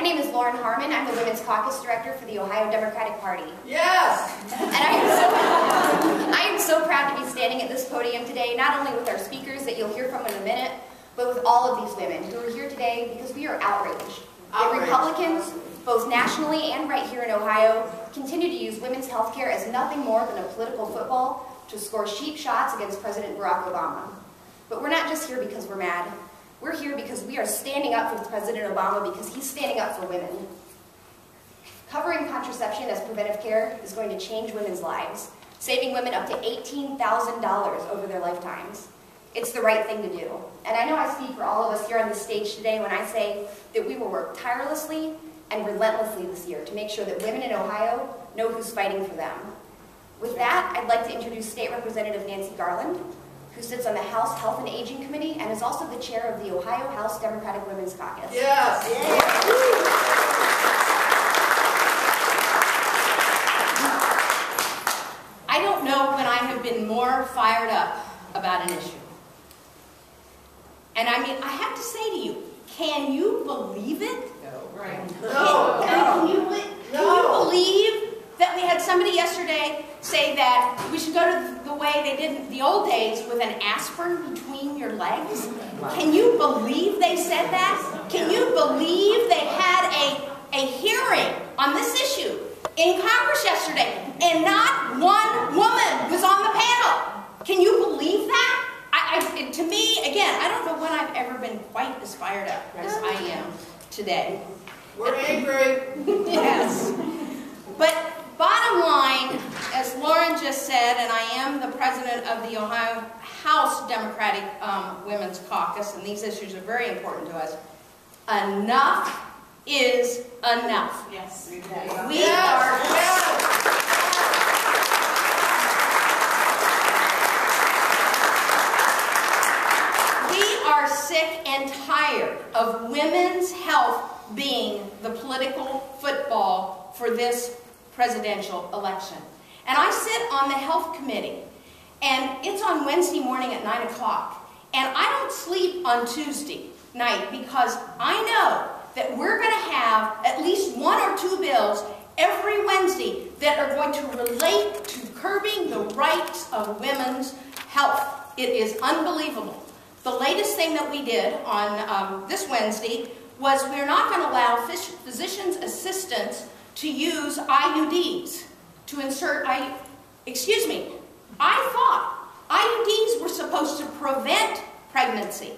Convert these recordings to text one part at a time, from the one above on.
name is Lauren Harmon. I'm the Women's Caucus Director for the Ohio Democratic Party. Yes! And I am, so, I am so proud to be standing at this podium today, not only with our speakers that you'll hear from in a minute, but with all of these women who are here today because we are outraged. That Republicans, both nationally and right here in Ohio, continue to use women's health care as nothing more than a political football to score cheap shots against President Barack Obama. But we're not just here because we're mad. We're here because we are standing up for President Obama because he's standing up for women. Covering contraception as preventive care is going to change women's lives, saving women up to $18,000 over their lifetimes. It's the right thing to do. And I know I speak for all of us here on the stage today when I say that we will work tirelessly and relentlessly this year to make sure that women in Ohio know who's fighting for them. With that, I'd like to introduce State Representative Nancy Garland, who sits on the House Health and Aging Committee and is also the chair of the Ohio House Democratic Women's Caucus. Yes! I don't know when I have been more fired up about an issue. And I mean, I have to say to you, can you believe it? No. Can, No. can you, can you believe that we had somebody yesterday say that we should go to the way they did in the old days with an aspirin between your legs? Can you believe they said that? Can you believe they had a, a hearing on this issue in Congress yesterday and not one woman was on the panel? Can you believe that? I, I, to me, again, I don't know when I've ever been quite as fired up as I am today. We're angry. Yes. But bottom line, as Lauren just said, and I am the president of the Ohio House Democratic um, Women's Caucus, and these issues are very important to us, enough is enough. Yes. We Yes, are yes. We are sick and tired of women's health being the political football for this presidential election. And I sit on the health committee, and it's on Wednesday morning at 9 o'clock. And I don't sleep on Tuesday night because I know that we're going to have at least one or two bills every Wednesday that are going to relate to curbing the rights of women's health. It is unbelievable. The latest thing that we did on um, this Wednesday was we're not going to allow physician's assistants to use IUDs to insert I, excuse me, I thought IUDs were supposed to prevent pregnancy.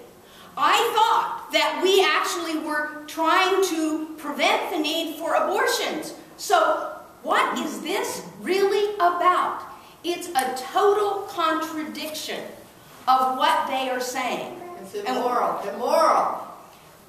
I thought that we actually were trying to prevent the need for abortions. So what is this really about? It's a total contradiction of what they are saying. It's immoral. Immoral.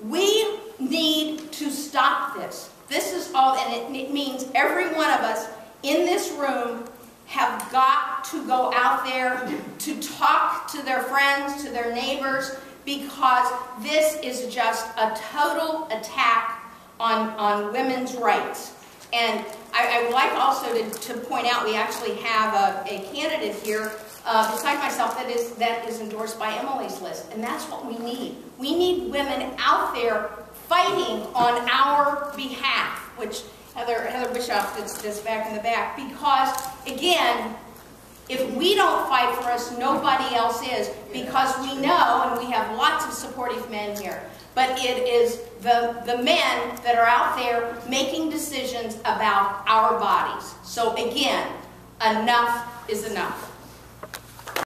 We need to stop this. This is all, and it, it means every one of us in this room have got to go out there to talk to their friends, to their neighbors, because this is just a total attack on, on women's rights. And I, I would like also to, to point out we actually have a, a candidate here uh, beside myself that is, that is endorsed by Emily's list. And that's what we need. We need women out there fighting on our behalf, which Heather, Heather Bishop is, is back in the back. Because, again, if we don't fight for us, nobody else is. Because we know, and we have lots of supportive men here, but it is the, the men that are out there making decisions about our bodies. So again, enough is enough.